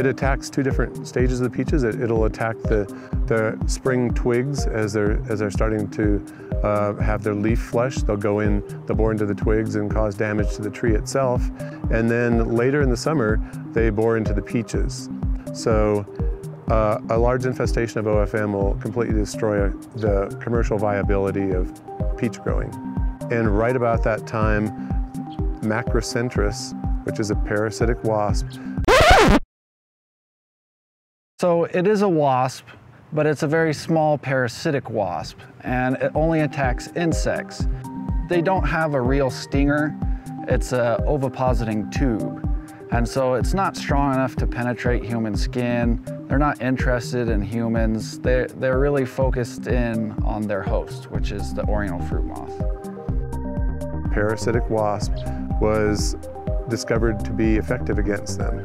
It attacks two different stages of the peaches. It, will attack the, the spring twigs as they're, as they're starting to uh, have their leaf flush. They'll go in, they'll bore into the twigs and cause damage to the tree itself. And then later in the summer, they bore into the peaches. So uh, a large infestation of OFM will completely destroy the commercial viability of peach growing. And right about that time, Macrocentrus, which is a parasitic wasp. So it is a wasp, but it's a very small parasitic wasp, and it only attacks insects. They don't have a real stinger. It's a ovipositing tube. And so it's not strong enough to penetrate human skin. They're not interested in humans. They're, they're really focused in on their host, which is the oriental fruit moth. Parasitic wasp was discovered to be effective against them.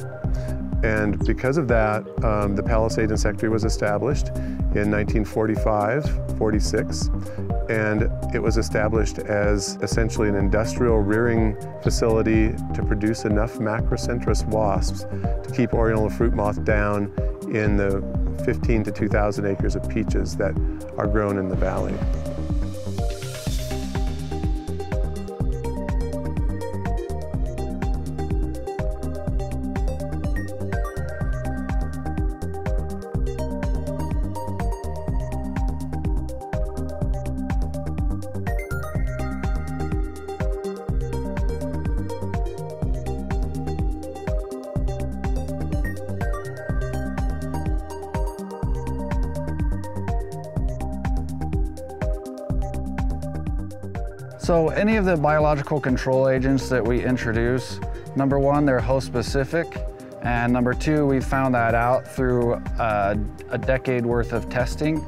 And because of that, um, the Palisade Insectary was established in 1945, 46, and it was established as essentially an industrial rearing facility to produce enough Macrocentrus wasps to keep Oriental fruit moth down in the 15 to 2,000 acres of peaches that are grown in the valley. So any of the biological control agents that we introduce, number one, they're host specific. And number two, we found that out through uh, a decade worth of testing,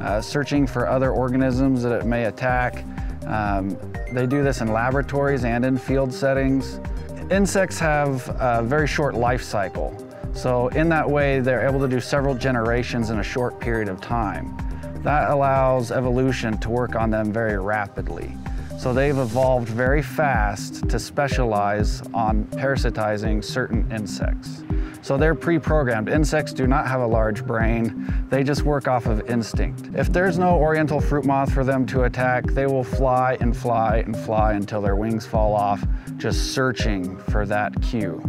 uh, searching for other organisms that it may attack. Um, they do this in laboratories and in field settings. Insects have a very short life cycle. So in that way, they're able to do several generations in a short period of time. That allows evolution to work on them very rapidly. So they've evolved very fast to specialize on parasitizing certain insects. So they're pre-programmed. Insects do not have a large brain. They just work off of instinct. If there's no oriental fruit moth for them to attack, they will fly and fly and fly until their wings fall off, just searching for that cue.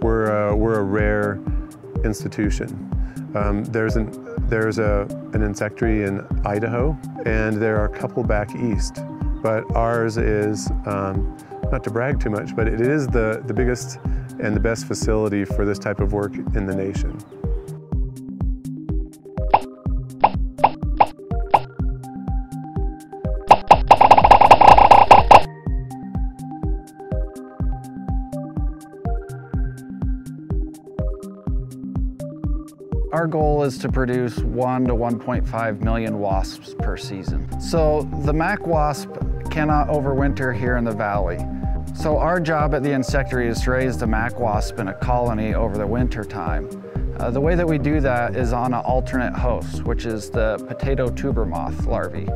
We're, uh, we're a rare institution. Um, there's an, there's a, an insectary in Idaho, and there are a couple back east. But ours is, um, not to brag too much, but it is the, the biggest and the best facility for this type of work in the nation. Our goal is to produce 1 to 1.5 million wasps per season. So the Mac wasp cannot overwinter here in the valley. So our job at the insectary is to raise the Mac wasp in a colony over the winter time. Uh, the way that we do that is on an alternate host, which is the potato tuber moth larvae.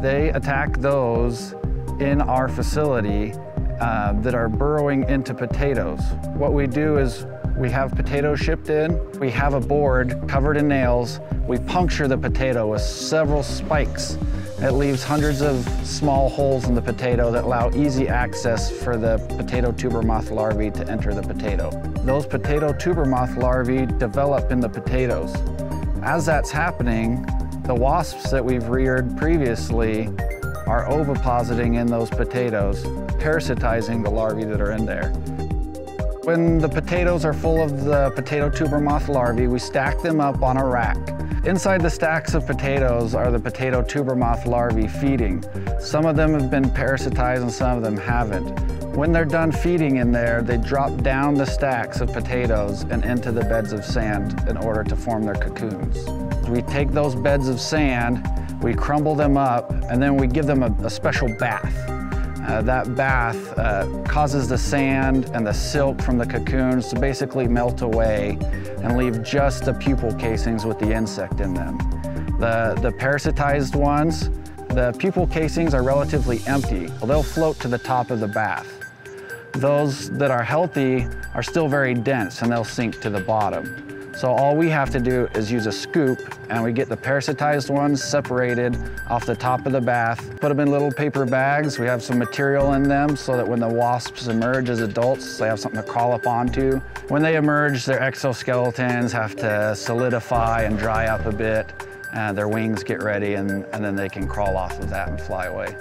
They attack those in our facility uh, that are burrowing into potatoes. What we do is we have potatoes shipped in. We have a board covered in nails. We puncture the potato with several spikes. It leaves hundreds of small holes in the potato that allow easy access for the potato tuber moth larvae to enter the potato. Those potato tuber moth larvae develop in the potatoes. As that's happening, the wasps that we've reared previously are ovipositing in those potatoes, parasitizing the larvae that are in there. When the potatoes are full of the potato tuber moth larvae, we stack them up on a rack. Inside the stacks of potatoes are the potato tuber moth larvae feeding. Some of them have been parasitized and some of them haven't. When they're done feeding in there, they drop down the stacks of potatoes and into the beds of sand in order to form their cocoons. We take those beds of sand, we crumble them up, and then we give them a, a special bath. Uh, that bath uh, causes the sand and the silk from the cocoons to basically melt away and leave just the pupal casings with the insect in them. The, the parasitized ones The pupal casings are relatively empty. They'll float to the top of the bath. Those that are healthy are still very dense and they'll sink to the bottom. So all we have to do is use a scoop and we get the parasitized ones separated off the top of the bath, put them in little paper bags. We have some material in them so that when the wasps emerge as adults, they have something to crawl up onto. When they emerge, their exoskeletons have to solidify and dry up a bit. and their wings get ready and, and then they can crawl off of that and fly away.